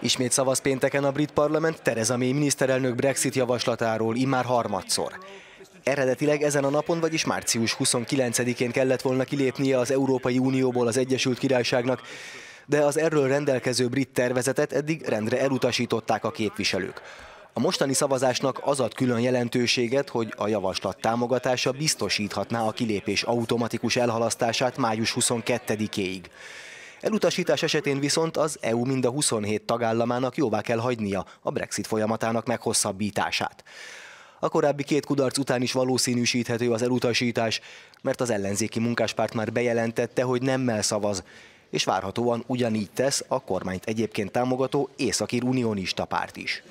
Ismét szavaz pénteken a brit parlament Tereza May miniszterelnök Brexit javaslatáról immár harmadszor. Eredetileg ezen a napon, vagyis március 29-én kellett volna kilépnie az Európai Unióból az Egyesült Királyságnak, de az erről rendelkező brit tervezetet eddig rendre elutasították a képviselők. A mostani szavazásnak az ad külön jelentőséget, hogy a javaslat támogatása biztosíthatná a kilépés automatikus elhalasztását május 22-éig. Elutasítás esetén viszont az EU mind a 27 tagállamának jóvá kell hagynia a Brexit folyamatának meghosszabbítását. A korábbi két kudarc után is valószínűsíthető az elutasítás, mert az ellenzéki munkáspárt már bejelentette, hogy nemmel szavaz, és várhatóan ugyanígy tesz a kormányt egyébként támogató Északír Unionista párt is.